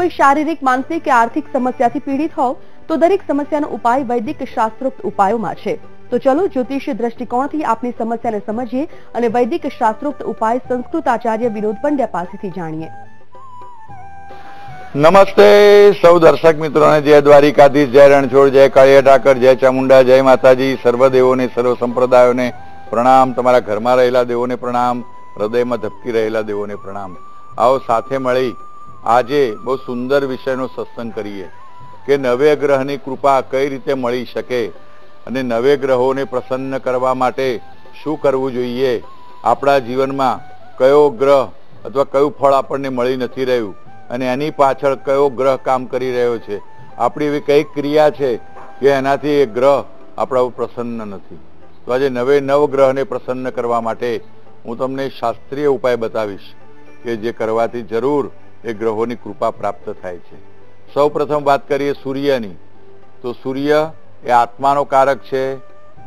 કોઈ શારીરિક, માનસિક કે આર્થિક સમસ્યાથી પીડિત હોવ, તો દરેક સમસ્યાનો ઉપાય વૈદિક શાસ્ત્રોક્ત ઉપાયોમાં છે. તો ચલો જ્યોતિષ દ્રષ્ટિકોણથી આપની સમસ્યાને સમજીએ અને વૈદિક શાસ્ત્રોક્ત ઉપાય સંસ્કૃત આચાર્ય વિનોદ પંડ્યા પાસેથી જાણીએ. નમસ્તે સૌ દર્શક મિત્રોને, જય દ્વારિકાધીશ, જય રણછોડ, જય કાળિયા ઠાકર, જય ચામુંડા, જય માતાજી. સર્વ દેવોને, સર્વ સંપ્રદાયોને પ્રણામ. તમારા ઘરમાં રહેલા દેવોને પ્રણામ. હૃદયમાં ધબકી રહેલા દેવોને પ્રણામ. આવો સાથે મળી આજે બહુ સુંદર વિષયનો સત્સંગ કરીએ કે નવે ગ્રહની કૃપા કઈ રીતે મળી શકે અને નવે ગ્રહોને પ્રસન્ન કરવા માટે શું કરવું જોઈએ? આપણા જીવનમાં કયો ગ્રહ અથવા કયું ફળ આપણને મળી નથી રહ્યું અને એની પાછળ કયો ગ્રહ કામ કરી રહ્યો છે? આપણી એવી કઈ ક્રિયા છે કે એનાથી એ ગ્રહ આપણા પ્રસન્ન નથી? તો આજે નવે નવ ગ્રહને પ્રસન્ન કરવા માટે હું તમને શાસ્ત્રીય ઉપાય બતાવીશ કે જે કરવાથી જરૂર એ ગ્રહોની કૃપા પ્રાપ્ત થાય છે. સૌ વાત કરીએ સૂર્યની. તો સૂર્ય એ આત્માનો કારક છે.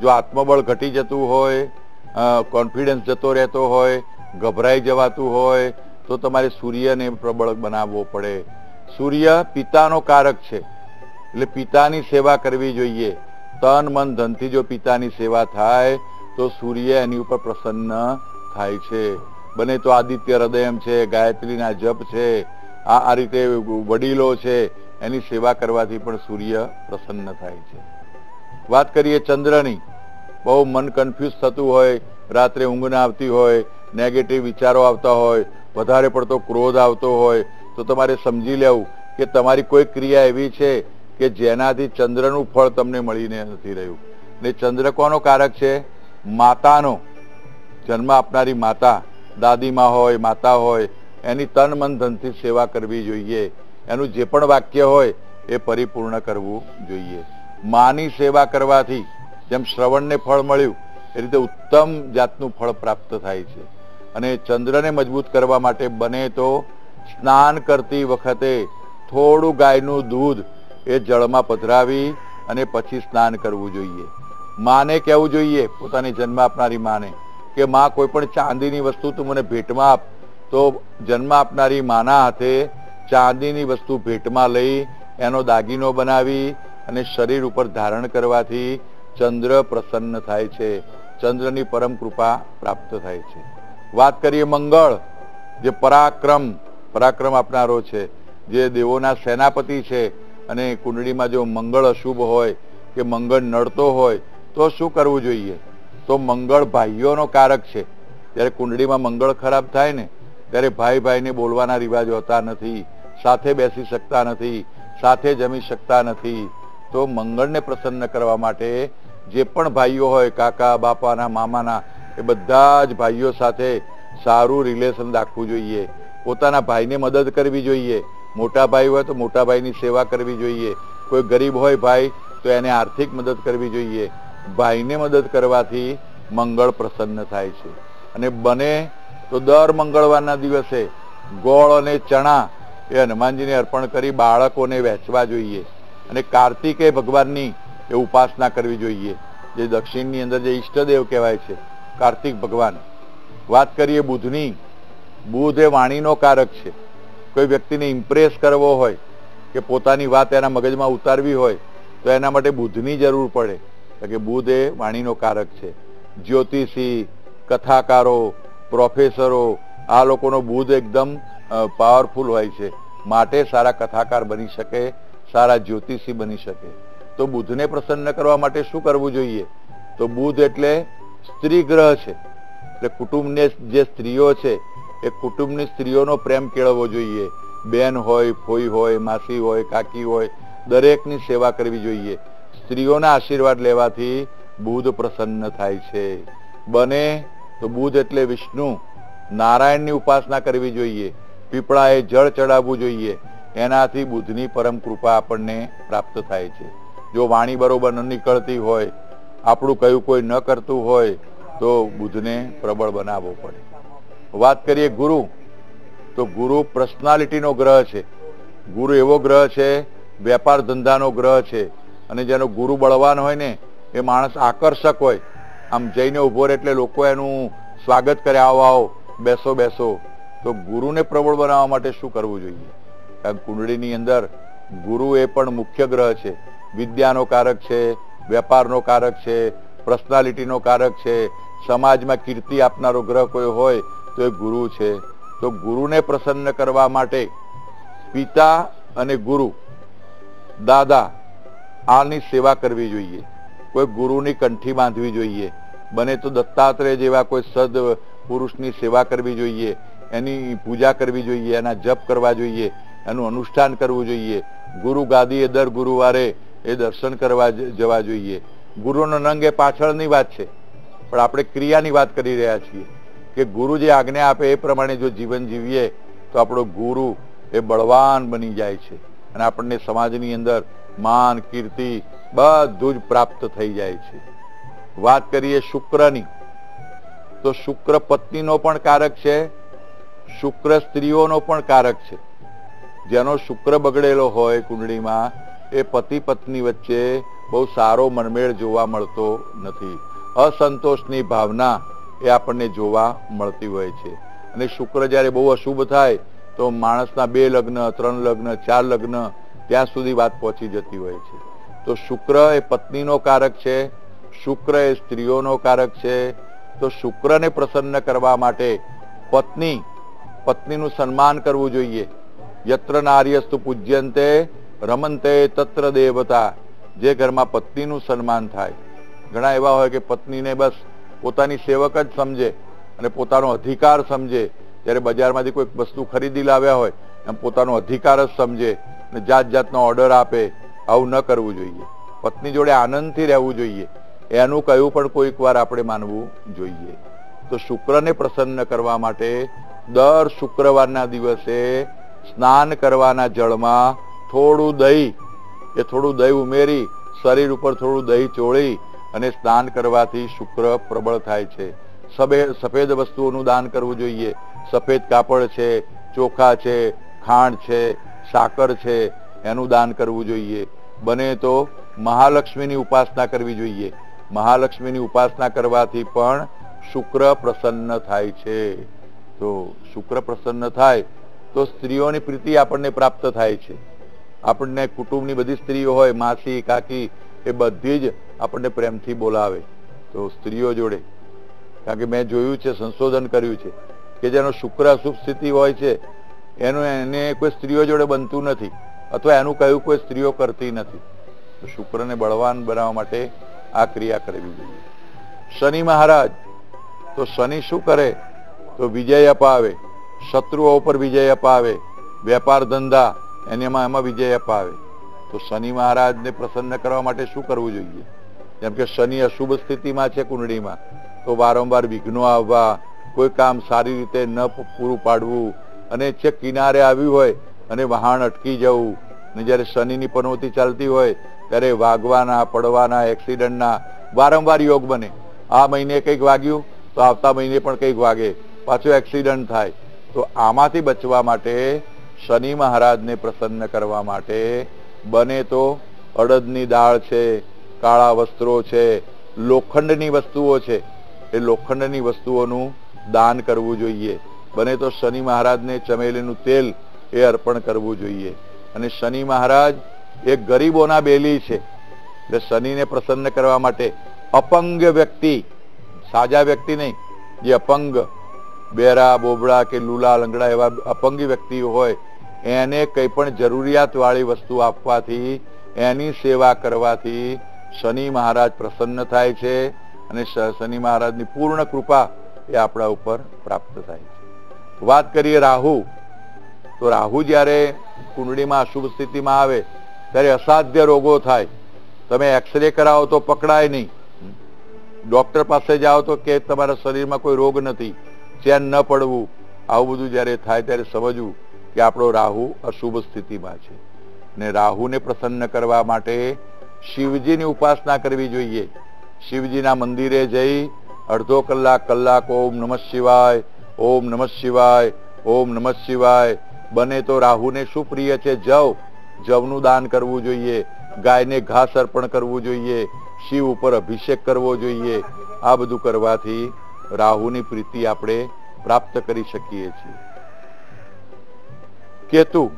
જો આત્મબળ ઘટી જતું હોય કોન્ફિડન્સ જતો રહેતો હોય, ગભરાઈ જવાતું હોય, તો તમારે સૂર્યને પ્રબળ બનાવવો પડે. સૂર્ય પિતાનો કારક છે. એટલે પિતાની સેવા કરવી જોઈએ. તન, મન, ધનથી જો પિતાની સેવા થાય, તો સૂર્ય એની ઉપર પ્રસન્ન થાય છે. બને તો આદિત્ય હૃદયમ છે, ગાયત્રીના જપ છે, આ આ રીતે વડીલો છે, એની સેવા કરવાથી પણ સૂર્ય પ્રસન્ન થાય છે. વાત કરીએ ચંદ્રની, બહુ મન કન્ફ્યુઝ થતું હોય, રાત્રે ઊંઘ ના આવતી હોય નેગેટિવ વિચારો આવતા હોય, વધારે પડતો ક્રોધ આવતો હોય, તો તમારે સમજી લેવું કે તમારી કોઈ ક્રિયા એવી છે કે જેનાથી ચંદ્રનું ફળ તમને મળીને નથી રહ્યું. ને ચંદ્ર કોનો કારક છે? માતાનો. જન્મ આપનારી માતા. દાદીમાં હોય, માતા હોય, એની તન મન ધનથી સેવા કરવી જોઈએ. એનું જે પણ વાક્ય હોય, એ પરિપૂર્ણ કરવું જોઈએ. માની સેવા કરવાથી જેમ શ્રવણને ફળ મળ્યું, એ રીતે ઉત્તમ જાતનું ફળ પ્રાપ્ત થાય છે. અને ચંદ્રને મજબૂત કરવા માટે બને તો સ્નાન કરતી વખતે થોડું ગાયનું દૂધ એ જળમાં પધરાવી અને પછી સ્નાન કરવું જોઈએ. માને કહેવું જોઈએ, પોતાની જન્મ આપનારી માને. કે માં કોઈ પણ ચાંદીની વસ્તુ તું મને ભેટમાં આપ, તો જન્મ આપનારી માના હાથે ચાંદીની વસ્તુ ભેટમાં લઈ એનો દાગીનો બનાવી અને શરીર ઉપર ધારણ કરવાથી ચંદ્ર પ્રસન્ન થાય છે. ચંદ્રની પરમ કૃપા પ્રાપ્ત થાય છે. વાત કરીએ મંગળ, જે પરાક્રમ પરાક્રમ આપનારો છે, જે દેવોના સેનાપતિ છે અને કુંડળીમાં જો મંગળ અશુભ હોય કે મંગળ નડતો હોય, તો શું કરવું જોઈએ? તો મંગળ ભાઈઓનો કારક છે. જ્યારે કુંડળીમાં મંગળ ખરાબ થાય ને, ત્યારે ભાઈ ભાઈને બોલવાના રિવાજ હોતા નથી, સાથે બેસી શકતા નથી, સાથે જમી શકતા નથી. તો મંગળને પ્રસન્ન કરવા માટે જે પણ ભાઈઓ હોય, કાકા, બાપાના, મામાના, એ બધા જ ભાઈઓ સાથે સારું રિલેશન રાખવું જોઈએ. પોતાના ભાઈને મદદ કરવી જોઈએ. મોટા ભાઈ હોય તો મોટા ભાઈની સેવા કરવી જોઈએ. કોઈ ગરીબ હોય ભાઈ તો એને આર્થિક મદદ કરવી જોઈએ. ભાઈને મદદ કરવાથી મંગળ પ્રસન્ન થાય છે. અને બને તો દર મંગળવારના દિવસે ગોળ અને ચણા એ હનુમાનજીને અર્પણ કરી બાળકોને વહેંચવા જોઈએ. અને કાર્તિકે ભગવાનની એ ઉપાસના કરવી જોઈએ. જે દક્ષિણની અંદર જે ઈષ્ટદેવ કહેવાય છે, કાર્તિક ભગવાન. વાત કરીએ બુધની. બુધ એ વાણીનો કારક છે. કોઈ વ્યક્તિને ઇમ્પ્રેસ કરવો હોય કે પોતાની વાત એના મગજમાં ઉતારવી હોય તો એના માટે બુધની જરૂર પડે. કે બુધ એ વાણીનો કારક છે. જ્યોતિષી, કથાકારો, પ્રોફેસરો, આ લોકોનો બુધ એકદમ પાવરફુલ હોય છે. માટે સારા કથાકાર બની શકે, સારા જ્યોતિષી બની શકે. તો બુધને પ્રસન્ન કરવા માટે શું કરવું જોઈએ? તો બુધ એટલે સ્ત્રી ગ્રહ છે. એટલે કુટુંબને જે સ્ત્રીઓ છે, એ કુટુંબની સ્ત્રીઓનો પ્રેમ કેળવવો જોઈએ. બેન હોય, ફોઈ હોય, માસી હોય, કાકી હોય, દરેકની સેવા કરવી જોઈએ. સ્ત્રીઓના આશીર્વાદ લેવાથી બુધ પ્રસન્ન થાય છે. બને તો બુધ એટલે વિષ્ણુ. નારાયણની ઉપાસના કરવી જોઈએ. પીપળાએ જળ ચડાવવું જોઈએ. એનાથી બુધની પરમ કૃપા આપણને પ્રાપ્ત થાય છે. જો વાણી બરોબર ન નીકળતી હોય, આપણું કયું કોઈ ન કરતું હોય, તો બુધને પ્રબળ બનાવવો પડે. વાત કરીએ ગુરુ. તો ગુરુ પર્સનાલિટીનો ગ્રહ છે. ગુરુ એવો ગ્રહ છે, વેપાર ધંધાનો ગ્રહ છે અને જેનો ગુરુ બળવાન હોય ને, એ માણસ આકર્ષક હોય. આમ જઈને ઊભો રહે એટલે લોકો એનું સ્વાગત કરે, આવો આવો, બેસો બેસો. તો ગુરુને પ્રબળ બનાવવા માટે શું કરવું જોઈએ? કારણ કુંડળીની અંદર ગુરુ એ પણ મુખ્ય ગ્રહ છે. વિદ્યાનો કારક છે, વેપારનો કારક છે, પર્સનાલિટીનો કારક છે, સમાજમાં કીર્તિ આપનારો ગ્રહ કોઈ હોય તો એ ગુરુ છે. તો ગુરુને પ્રસન્ન કરવા માટે પિતા અને ગુરુ, દાદા આની સેવા કરવી જોઈએ. કોઈ ગુરુની કંઠી બાંધવી જોઈએ. બને તો દત્તાત્રેય જેવા કોઈ સદ પુરુષની સેવા કરવી જોઈએ. એની પૂજા કરવી જોઈએ, એના જપ કરવા જોઈએ, એનું અનુષ્ઠાન કરવું જોઈએ. ગુરુ ગાદીએ દર ગુરુવારે એ દર્શન કરવા જવા જોઈએ. ગુરુનો નંગ એ પાછળની વાત છે. પણ આપણે ક્રિયાની વાત કરી રહ્યા છીએ કે ગુરુ જે આજ્ઞા આપે એ પ્રમાણે જો જીવન જીવીએ, તો આપણો ગુરુ એ બળવાન બની જાય છે. અને આપણને સમાજની અંદર માન, કીર્તિ બધું જ પ્રાપ્ત થઈ જાય છે. વાત કરીએ શુક્રની, તો શુક્ર પત્નીનો પણ કારક છે, શુક્ર સ્ત્રીઓનો પણ કારક છે. જેનો શુક્ર બગડેલો હોય કુંડળીમાં, એ પતિ પત્ની વચ્ચે બહુ સારો મનમેળ જોવા મળતો નથી. અસંતોષની ભાવના એ આપણને જોવા મળતી હોય છે. અને શુક્ર જ્યારે બહુ અશુભ થાય, તો માણસના બે લગ્ન, ત્રણ લગ્ન, ચાર લગ્ન ત્યાં સુધી વાત પહોંચી જતી હોય છે. તો શુક્ર એ પત્નીનો કારક છે, શુક્ર એ સ્ત્રીઓનો કારક છે. તો શુક્રને પ્રસન્ન કરવા માટે પત્ની, પત્નીનું સન્માન કરવું જોઈએ. યત્ર નાર્યસ્તુ પૂજ્યંતે, રમંતે તત્ર દેવતા, જે ઘરમાં પત્નીનું સન્માન થાય. ઘણા એવા હોય કે પત્નીને બસ પોતાની સેવક જ સમજે અને પોતાનો અધિકાર સમજે. જ્યારે બજારમાંથી કોઈ વસ્તુ ખરીદી લાવ્યા હોય, એમ પોતાનો અધિકાર જ સમજે. અને જાત જાતનો ઓર્ડર આપે, આવું ન કરવું જોઈએ. પત્ની જોડે આનંદથી રહેવું જોઈએ. એનું કયું પણ કોઈક વાર આપણે માનવું જોઈએ. તો શુક્રને પ્રસન્ન કરવા માટે દર શુક્રવારના દિવસે સ્નાન કરવાના જળમાં થોડું દહીં, એ થોડું દહીં ઉમેરી, શરીર ઉપર થોડું દહીં ચોળી અને સ્નાન કરવાથી શુક્ર પ્રબળ થાય છે. સફેદ વસ્તુઓનું દાન કરવું જોઈએ. સફેદ કાપડ છે, ચોખા છે, ખાંડ છે સાકર છે, એનું દાન કરવું જોઈએ. બને તો મહાલક્ષ્મીની ઉપાસના કરવી જોઈએ. મહાલક્ષ્મીની ઉપાસના કરવાથી પણ શુક્ર પ્રસન્ન થાય છે. તો શુક્ર પ્રસન્ન થાય, તો સ્ત્રીઓની પ્રીતિ આપણને પ્રાપ્ત થાય છે. આપણને કુટુંબની બધી સ્ત્રીઓ હોય, માસી, કાકી, એ બધી જ આપણને પ્રેમથી બોલાવે. તો સ્ત્રીઓ જોડે, કારણ કે મેં જોયું છે, સંશોધન કર્યું છે, કે જેનો શુક્ર અશુભ સ્થિતિ હોય છે એનું એને કોઈ સ્ત્રીઓ જોડે બનતું નથી, અથવા એનું કયું કોઈ સ્ત્રીઓ કરતી નથી. શુક્રને બળવાન બનાવવા માટે આ ક્રિયા કરવી જોઈએ. શનિ મહારાજ, તો શનિ શું કરે? તો વિજય અપાવે, શત્રુઓ ઉપર વિજય અપાવે, વેપાર ધંધા, એનેમાં એમાં વિજય અપાવે. તો શનિ મહારાજને પ્રસન્ન કરવા માટે શું કરવું જોઈએ? જેમ કે શનિ અશુભ સ્થિતિમાં છે કુંડળીમાં, તો વારંવાર વિઘ્નો આવવા, કોઈ કામ સારી રીતે ન પૂરું પાડવું અને છે કિનારે આવ્યું હોય અને વહાણ અટકી જવું, ને જ્યારે શનિની પનોતી ચાલતી હોય, ત્યારે વાગવાના, પડવાના, એક્સિડન્ટના વારંવાર યોગ બને. આ મહિને કંઈક વાગ્યું, તો આવતા મહિને પણ કંઈક વાગે, પાછો એક્સિડન્ટ થાય. તો આમાંથી બચવા માટે શનિ મહારાજને પ્રસન્ન કરવા માટે બને તો અડદની દાળ છે, કાળા વસ્ત્રો છે, લોખંડની વસ્તુઓ છે. એ લોખંડની વસ્તુઓનું દાન કરવું જોઈએ. બને તો શનિ મહારાજને ચમેલીનું તેલ એ અર્પણ કરવું જોઈએ. અને શનિ મહારાજ એ ગરીબોના બેલી છે. એટલે શનિને પ્રસન્ન કરવા માટે અપંગ વ્યક્તિ, સાજા વ્યક્તિ નહીં, જે અપંગ, બેરા, બોબડા કે લુલા, લંગડા એવા અપંગી વ્યક્તિઓ હોય, એને કંઈ પણ જરૂરિયાતવાળી વસ્તુ આપવાથી, એની સેવા કરવાથી શનિ મહારાજ પ્રસન્ન થાય છે અને શનિ મહારાજની પૂર્ણ કૃપા એ આપણા ઉપર પ્રાપ્ત થાય છે. વાત કરીએ રાહુ. તો રાહુ જ્યારે કુંડળીમાં અશુભ સ્થિતિમાં આવે, ત્યારે અસાધ્ય રોગો થાય. તમે એક્સરે કરાવો તો પકડાય નહીં. ડૉક્ટર પાસે જાઓ તો કે તમારા શરીરમાં કોઈ રોગ નથી. ચેન ન પડવું. આવું બધું જ્યારે થાય ત્યારે સમજવું કે આપણો રાહુ અશુભ સ્થિતિમાં છે. ને રાહુને પ્રસન્ન કરવા માટે શિવજીની ઉપાસના કરવી જોઈએ. શિવજીના મંદિરે જઈ અડધો કલાક કલાક ઓમ નમઃ શિવાય ઓમ નમઃ શિવાય, ઓમ નમઃ શિવાય. બને તો રાહુને શું પ્રિય છે? જવ. જવનું દાન કરવું જોઈએ. ગાયને ઘાસ અર્પણ કરવું જોઈએ. શિવ ઉપર અભિષેક કરવો જોઈએ. આ બધું કરવાથી રાહુની પ્રીતિ આપણે પ્રાપ્ત કરી શકીએ છીએ. કેતુ.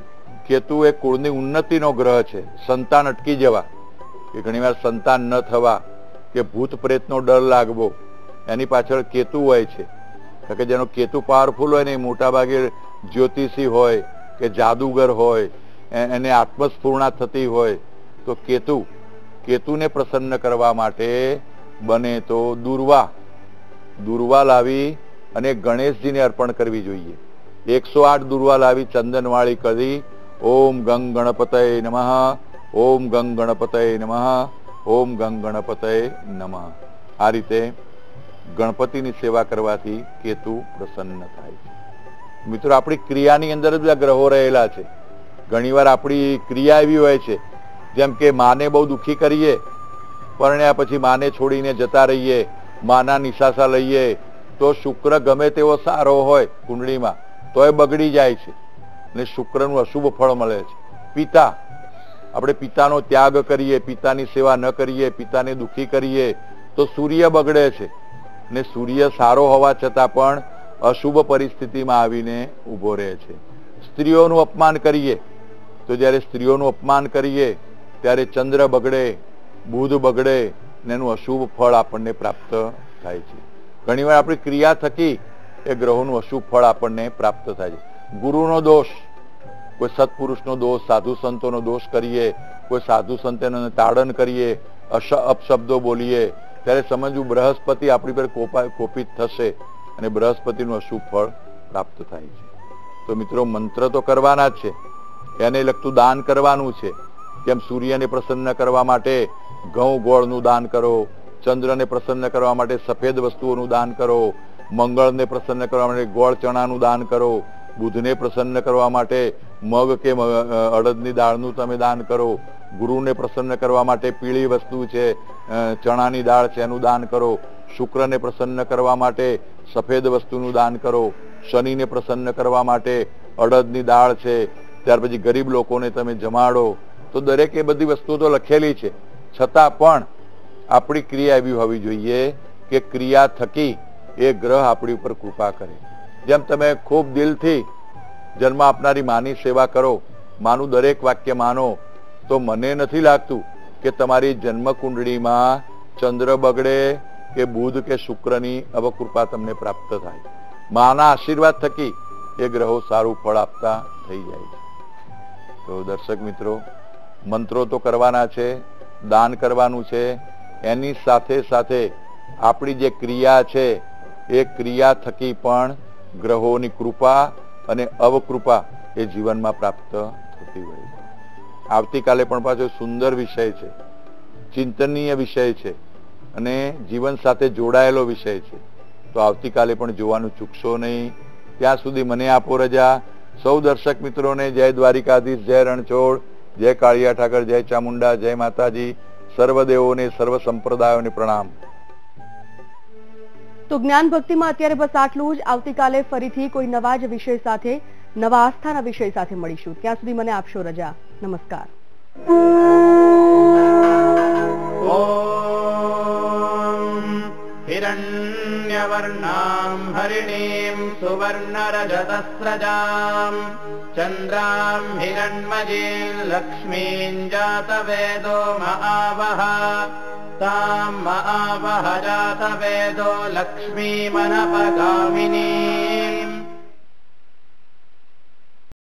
કેતુ એ કુળની ઉન્નતિનો ગ્રહ છે. સંતાન અટકી જવા. કે ઘણીવાર સંતાન ન થવા, કે ભૂત પ્રેતનો ડર લાગવો. એની પાછળ કેતુ હોય છે. કે જેનો કેતુ પાવરફુલ હોય ને એ મોટા ભાગે જ્યોતિષી હોય કે જાદુગર હોય એને આત્મસ્ફૂર્ણા થતી હોય, તો કેતુ, કેતુને પ્રસન્ન કરવા માટે બને તો દુર્વા. દુર્વા લાવી અને ગણેશજીને અર્પણ કરવી જોઈએ. એકસો આઠ દુર્વા લાવી, ચંદનવાળી કરી ઓમ ગંગ ગણપતય નમઃ, ઓમ ગંગ ગણપતય નમઃ, ઓમ ગંગ ગણપતય નમઃ. આ રીતે ગણપતિની સેવા કરવાથી કેતુ પ્રસન્ન થાય છે. મિત્રો, આપણી ક્રિયાની અંદર જ આ ગ્રહો રહેલા છે. ઘણીવાર આપણી ક્રિયા એવી હોય છે, જેમ કે માને બહુ દુઃખી કરીએ, પરણ્યા પછી માને છોડીને જતા રહીએ, માના નિશાસા લઈએ, તો શુક્ર ગમે તેવો સારો હોય કુંડળીમાં તો એ બગડી જાય છે અને શુક્રનું અશુભ ફળ મળે છે. પિતા, આપણે પિતાનો ત્યાગ કરીએ, પિતાની સેવા ન કરીએ, પિતાને દુઃખી કરીએ, તો સૂર્ય બગડે છે. ને સૂર્ય સારો હોવા છતાં પણ અશુભ પરિસ્થિતિમાં આવીને ઊભો રહે છે. સ્ત્રીઓનું અપમાન કરીએ તો જ્યારે સ્ત્રીઓનું અપમાન કરીએ ત્યારે ચંદ્ર બગડે, બુધ બગડે ને એનું અશુભ ફળ આપણને પ્રાપ્ત થાય છે. ઘણીવાર આપણી ક્રિયા થકી એ ગ્રહોનું અશુભ ફળ આપણને પ્રાપ્ત થાય છે. ગુરુનો દોષ, કોઈ સત્પુરુષનો દોષ, સાધુ સંતોનો દોષ કરીએ, કોઈ સાધુ સંતોને તાડન કરીએ, અશ અપશબ્દો બોલીએ ત્યારે સમજવું બૃહસ્પતિ આપણી પર કોપા, કોપિત થશે અને બૃહસ્પતિનું અશુભ ફળ પ્રાપ્ત થાય છે. તો મિત્રો, મંત્ર તો કરવાના જ છે. એને લગતું દાન કરવાનું છે. જેમ સૂર્યને પ્રસન્ન કરવા માટે ઘઉં ગોળનું દાન કરો, ચંદ્રને પ્રસન્ન કરવા માટે સફેદ વસ્તુઓનું દાન કરો, મંગળને પ્રસન્ન કરવા માટે ગોળ ચણાનું દાન કરો, બુધને પ્રસન્ન કરવા માટે મગ કે અડદની દાળનું તમે દાન કરો ગુરુને પ્રસન્ન કરવા માટે પીળી વસ્તુ છે ચણાની દાળ છે, એનું દાન કરો. શુક્રને પ્રસન્ન કરવા માટે સફેદ વસ્તુનું દાન કરો. શનિને પ્રસન્ન કરવા માટે અડદની દાળ છે. ત્યાર પછી ગરીબ લોકોને તમે જમાડો. તો દરેક એ બધી વસ્તુઓ તો લખેલી છે. છતાં પણ આપણી ક્રિયા એવી હોવી જોઈએ કે ક્રિયા થકી એ ગ્રહ આપણી ઉપર કૃપા કરે. જેમ તમે ખૂબ દિલથી જન્મ આપનારી માની સેવા કરો, માનું દરેક વાક્ય માનો તો મને નથી લાગતું કે તમારી જન્મકુંડળીમાં ચંદ્ર બગડે કે બુધ કે શુક્રની અવકૃપા તમને પ્રાપ્ત થાય. માના આશીર્વાદ થકી એ ગ્રહો સારું ફળ આપતા થઈ જાય છે. તો દર્શક મિત્રો, મંત્રો તો કરવાના છે, દાન કરવાનું છે, એની સાથે સાથે આપણી જે ક્રિયા છે, એ ક્રિયા થકી પણ ગ્રહોની કૃપા અને અવકૃપા એ જીવનમાં પ્રાપ્ત થતી હોય છે. આવતીકાલે પણ પાછો સુંદર વિષય છે. ચિંતનીય વિષય છે અને જીવન સાથે જોડાયેલો વિષય છે. તો આવતીકાલે પણ જોવાનું ચૂકશો નહીં. ત્યાં સુધી મને આપો રજા. સૌ દર્શક મિત્રોને જય દ્વારિકાધીશ, જય રણછોડ, જય કાળિયા ઠાકર, જય ચામુંડા, જય માતાજી. સર્વદેવોને સર્વ સંપ્રદાયોને પ્રણામ. તો જ્ઞાન ભક્તિમાં અત્યારે બસ આટલું જ. આવતીકાલે ફરીથી કોઈ નવા જ વિષય સાથે નવા આસ્થાના વિષય સાથે મળીશું ત્યાં સુધી મને આપશો રજા નમસ્કાર ॐ हिरण्यवर्णाम् हरिणीम् सुवर्णरजतस्रजाम् चन्द्राम् हिरण्मयीम् लक्ष्मीम् जातवेदो महावः ताम् महावह जातवेदो लक्ष्मीमनपगामिनीम्